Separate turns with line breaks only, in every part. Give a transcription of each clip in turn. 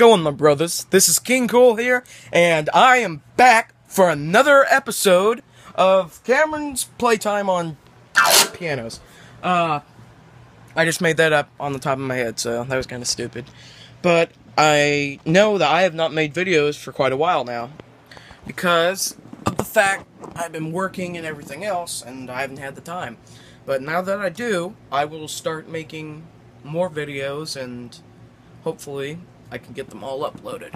going, my brothers? This is King Kool here, and I am back for another episode of Cameron's playtime on pianos. Uh, I just made that up on the top of my head, so that was kind of stupid. But I know that I have not made videos for quite a while now because of the fact I've been working and everything else, and I haven't had the time. But now that I do, I will start making more videos and hopefully I can get them all uploaded.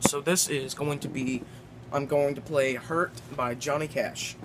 So this is going to be, I'm going to play Hurt by Johnny Cash.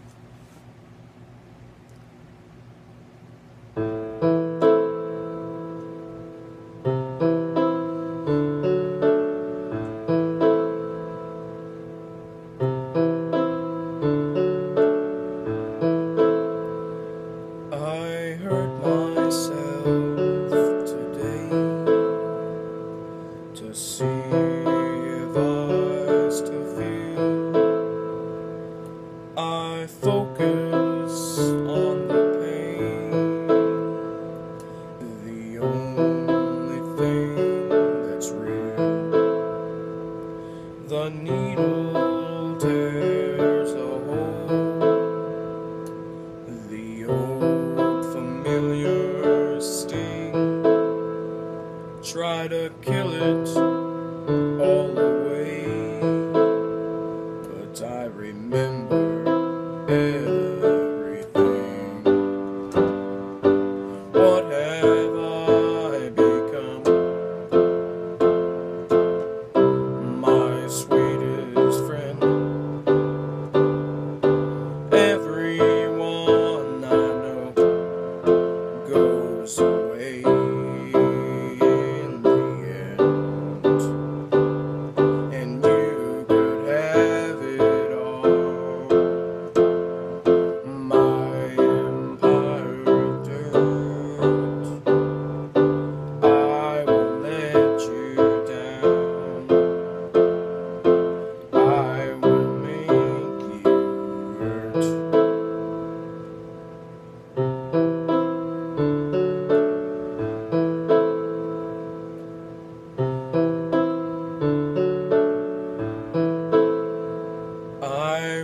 The needle tears a hole. The old familiar sting Try to kill it all away But I remember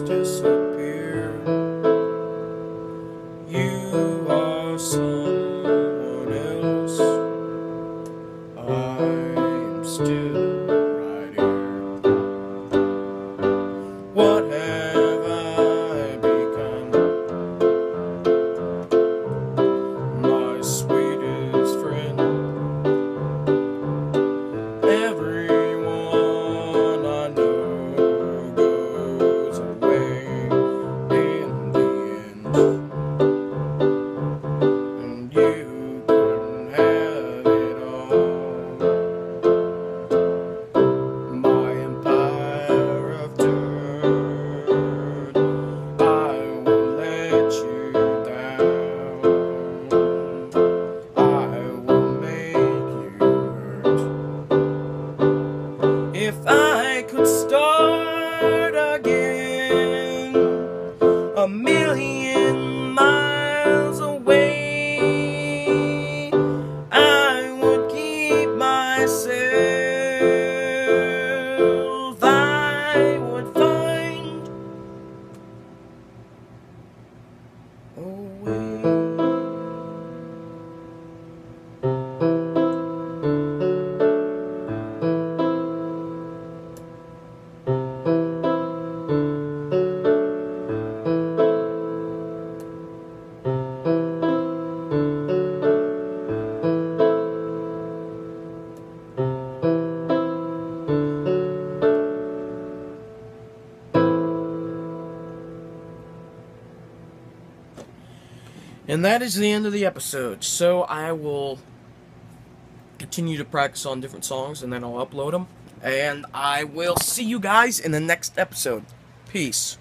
disappear. If I could start again a million miles away, I would keep myself. I would find a way. And that is the end of the episode. So I will continue to practice on different songs and then I'll upload them. And I will see you guys in the next episode. Peace.